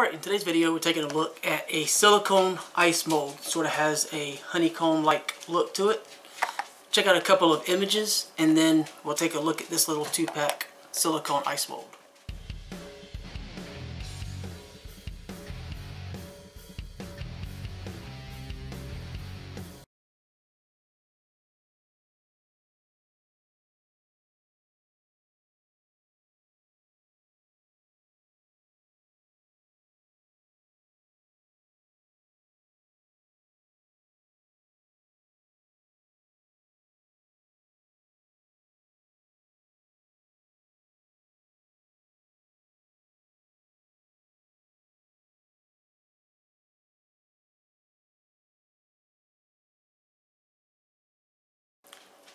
Alright, in today's video we're taking a look at a silicone ice mold. Sort of has a honeycomb-like look to it. Check out a couple of images and then we'll take a look at this little two-pack silicone ice mold.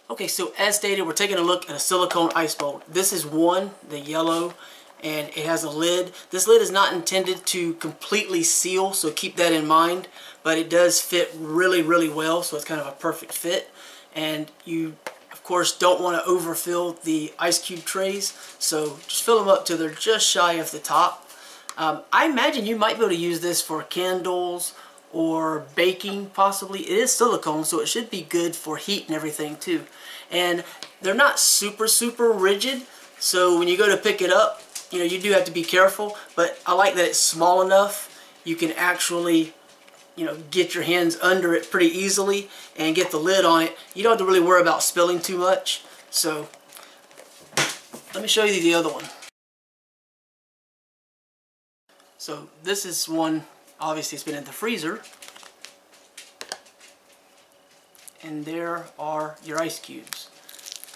Okay, so as stated, we're taking a look at a silicone ice mold. This is one, the yellow, and it has a lid. This lid is not intended to completely seal, so keep that in mind, but it does fit really, really well, so it's kind of a perfect fit. And you, of course, don't want to overfill the ice cube trays, so just fill them up till they're just shy of the top. Um, I imagine you might be able to use this for candles or baking possibly. It is silicone so it should be good for heat and everything too. And they're not super super rigid so when you go to pick it up you know you do have to be careful but I like that it's small enough you can actually you know get your hands under it pretty easily and get the lid on it. You don't have to really worry about spilling too much. So let me show you the other one. So this is one obviously it's been in the freezer. And there are your ice cubes.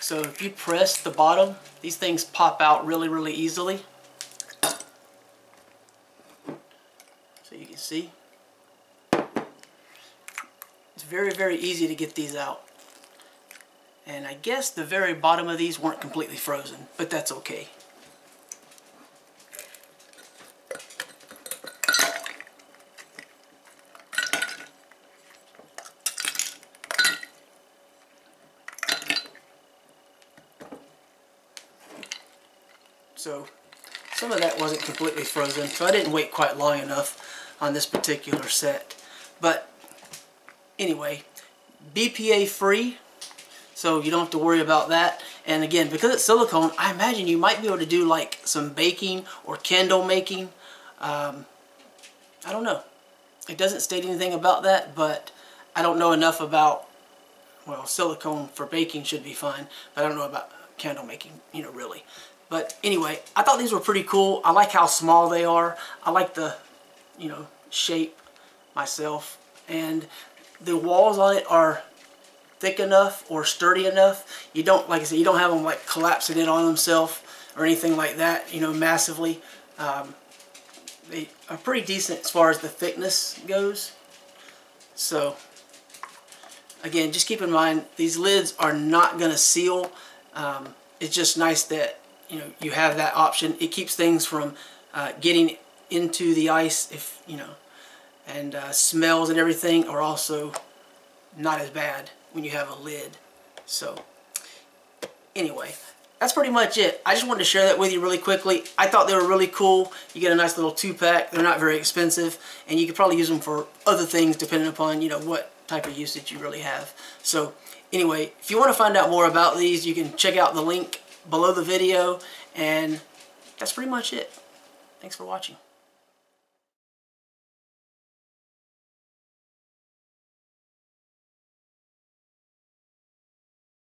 So if you press the bottom, these things pop out really, really easily. So you can see. It's very, very easy to get these out. And I guess the very bottom of these weren't completely frozen, but that's okay. So some of that wasn't completely frozen, so I didn't wait quite long enough on this particular set. But anyway, BPA free, so you don't have to worry about that. And again, because it's silicone, I imagine you might be able to do like some baking or candle making. Um, I don't know. It doesn't state anything about that, but I don't know enough about, well, silicone for baking should be fine, but I don't know about candle making, you know, really. But anyway, I thought these were pretty cool. I like how small they are. I like the, you know, shape myself. And the walls on it are thick enough or sturdy enough. You don't, like I said, you don't have them like collapsing in on themselves or anything like that, you know, massively. Um, they are pretty decent as far as the thickness goes. So, again, just keep in mind, these lids are not going to seal. Um, it's just nice that you know you have that option. It keeps things from uh, getting into the ice if you know, and uh, smells and everything are also not as bad when you have a lid. So anyway, that's pretty much it. I just wanted to share that with you really quickly. I thought they were really cool. You get a nice little two-pack. They're not very expensive, and you could probably use them for other things depending upon, you know, what type of usage you really have. So anyway, if you want to find out more about these, you can check out the link below the video and that's pretty much it. Thanks for watching.